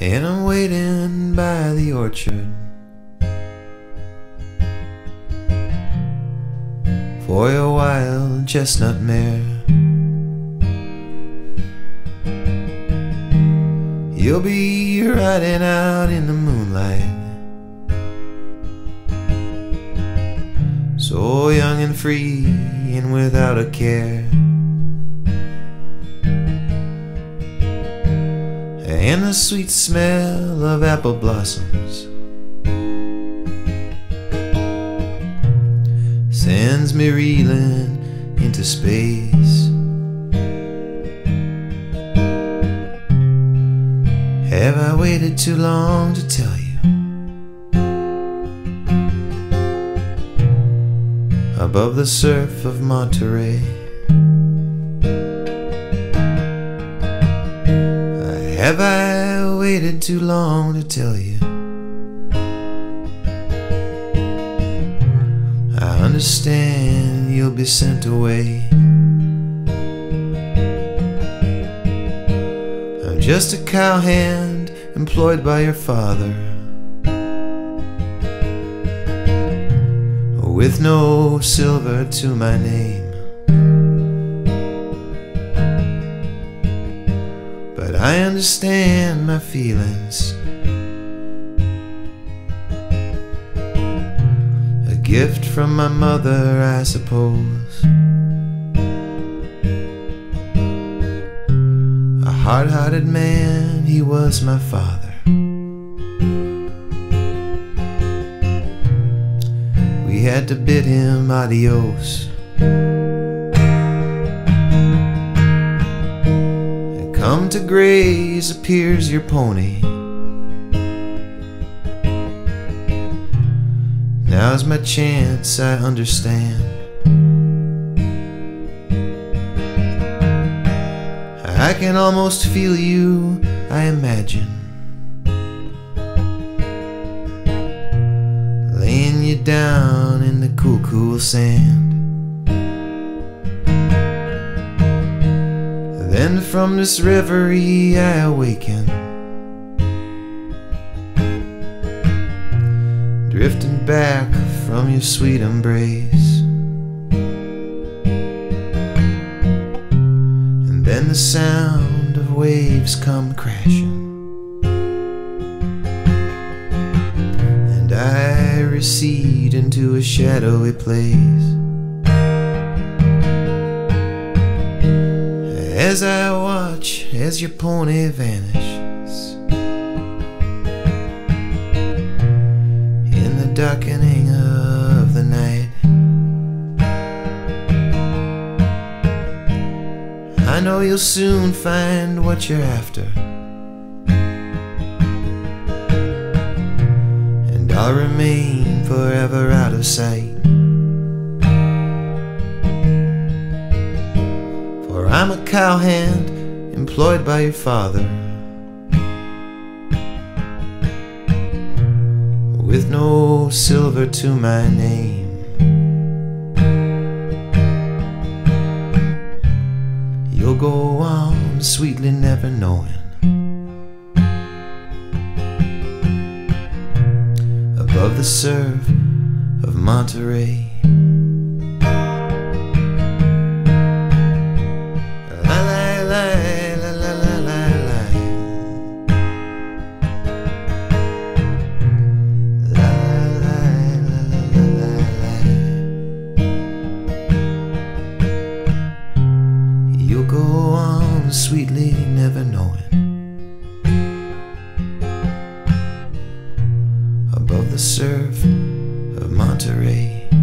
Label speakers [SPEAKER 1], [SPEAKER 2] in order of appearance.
[SPEAKER 1] And I'm waiting by the orchard For your wild chestnut mare. You'll be riding out in the moonlight. So young and free and without a care and the sweet smell of apple blossoms sends me reeling into space. Have I waited too long to tell you? Above the surf of Monterey. Waited too long to tell you? I understand you'll be sent away. I'm just a cowhand employed by your father. With no silver to my name. I understand my feelings. A gift from my mother, I suppose. A hard hearted man, he was my father. We had to bid him adios. Come to graze appears your pony. Now's my chance, I understand. I can almost feel you, I imagine. Laying you down in the cool, cool sand. Then from this reverie I awaken. Drifting back from your sweet embrace. And then the sound of waves come crashing. And I recede into a shadowy place as I watch as your pony vanishes in the darkening of the night. I know you'll soon find what you're after, and I'll remain forever out of sight. I'm a cowhand employed by your father. With no silver to my name. You'll go on sweetly never knowing. Above the surf of Monterey go on sweetly, never knowing. Above the surf of Monterey.